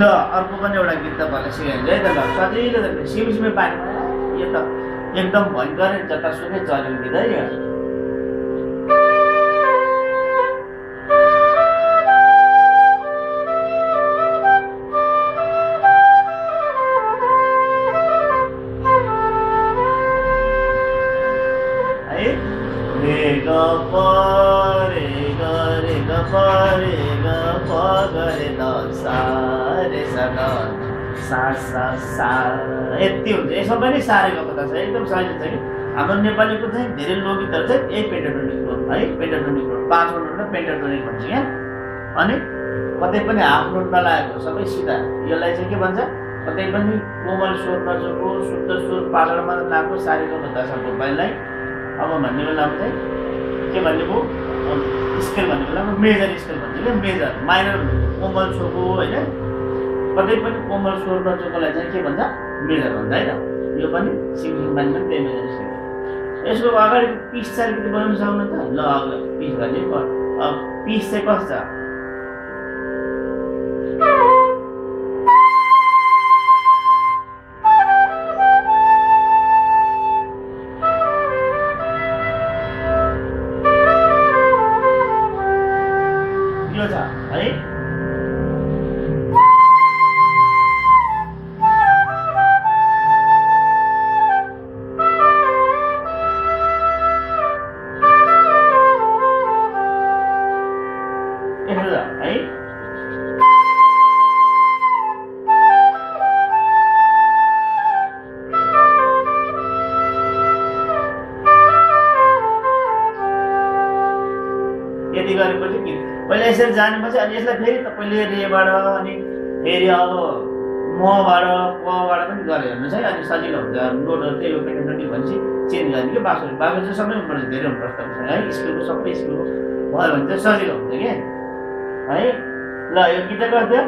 ल अर्को पनि एउटा गीत तपाईँलाई सिकाइन्छ है त ल सजिलो सिमसिमे पानीमा यो त एकदम भयङ्कर जतासुकै चलेको गीत है यो। यति हुन्छ। यसमा पनि साह्रै गएको त छ। एकदम सजिलो छ कि? हाम्रो नेपालीको चाहिँ धेरै लोकगीतहरू चाहिँ यही पेन्टाटोनिक है। पेन्टाटोनिक पाँचवटा एउटा पेन्टाटोनिक भन्छ क्या? अनि कतै पनि हाफ नोट नलागेको सबै सिधा। यसलाई चाहिँ के भन्छ? कतै पनि कोमल स्वर नजोको शुद्ध स्वर पालनमा लागेको सारीको दशाको बैलाई अब भन्ने बेलामा चाहिँ के भन्ने भयो? स्केल भन्ने बेलामा मेजर स्केल मेजर माइनर कोमल स्वरको होइन? कतै पनि कोमल स्वर नजोकोलाई चाहिँ के भन्छ? मेजर भन्छ होइन? यो पनि सिङसिङ बानी पनि त्यही मेजर स्केल यसको अगाडि पिस चाहिँ अलिकति बनाउनु सक्नु त ल अगाडि पिस अब पिस चाहिँ कस्तो छ? यो छ है गरेपछि कि पहिला यसरी जानेपछि अनि यसलाई फेरि तपाईँले रेबाट अनि फेरि अब मबाट पबाट पनि गरेर हेर्नुहोस् है। अनि सजिलो हुन्छ। नोटहरू त्यही पेटेन्ट भनेपछि चेन्ज गर्ने कि बाँसुरी। बाँसुरी चाहिँ सबै हुनुपर्छ धेरै हुनुपर्छ तपाईँसँग है स्कुलको सबै स्कुलको भयो भने चाहिँ सजिलो हुन्छ कि? है? ल यो गीत कस्तो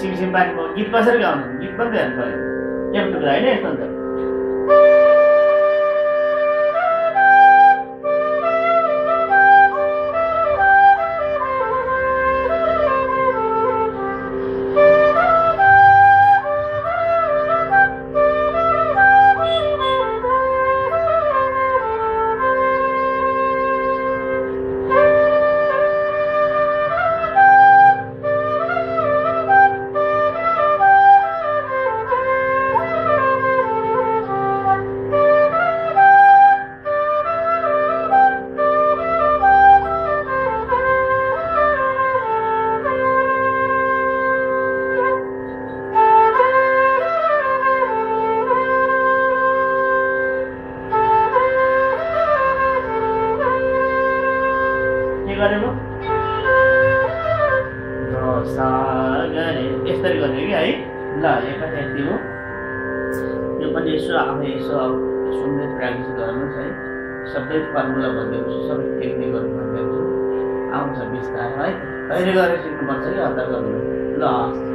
सिमसिम पानीको गीत कसरी गाउनु? गीत पनि त हेर्नु पऱ्यो एक टुक्रा होइन यस्तो हुन्छ। सा गरे यसरी गर्ने कि है ल यो पनि यति हो यो पनि यसो आफै यसो सुन्दै प्र्याक्टिस गर्नुहोस् है सबै फर्मुला भनिदिएको छु सबै टेक्निकहरू भनिदिएको छु आउँछ बिस्तारै है कहिले गरेर सिक्नुपर्छ कि हतार गर्नु ल हस्